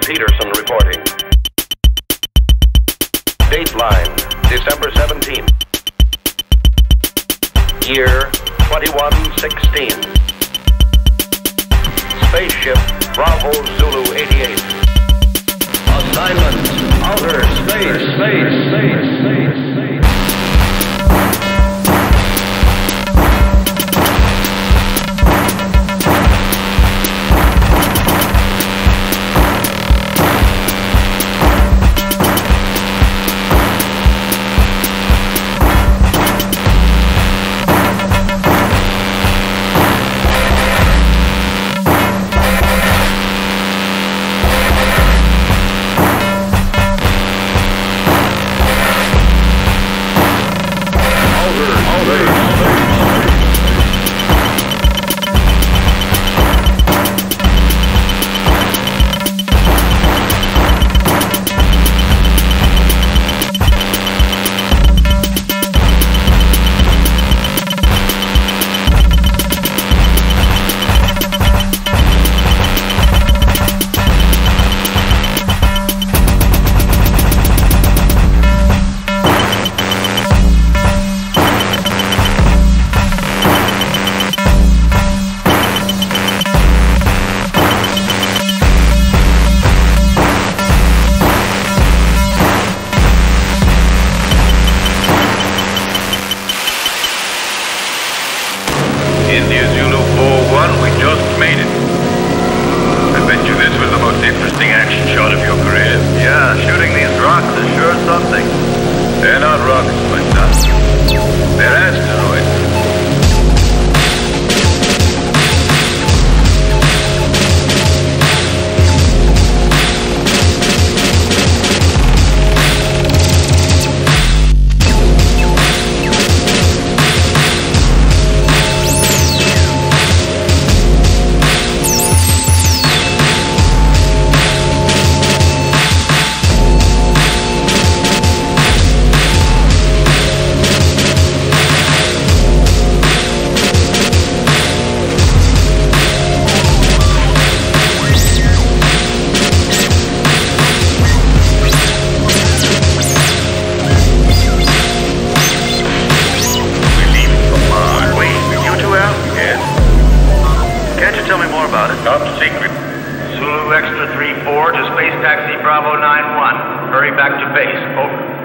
Peterson reporting. Dateline, December 17th. Year 2116. Spaceship Bravo Zulu 88. Assignment Outer Space, Space, Space, Space. India Zulu 4-1, we just made it. I bet you this was the most interesting action shot of your career. Yeah, shooting these rocks is sure something. They're not rocks, but not. They're asteroids. 34 to Space Taxi Bravo 91. Hurry back to base. Over.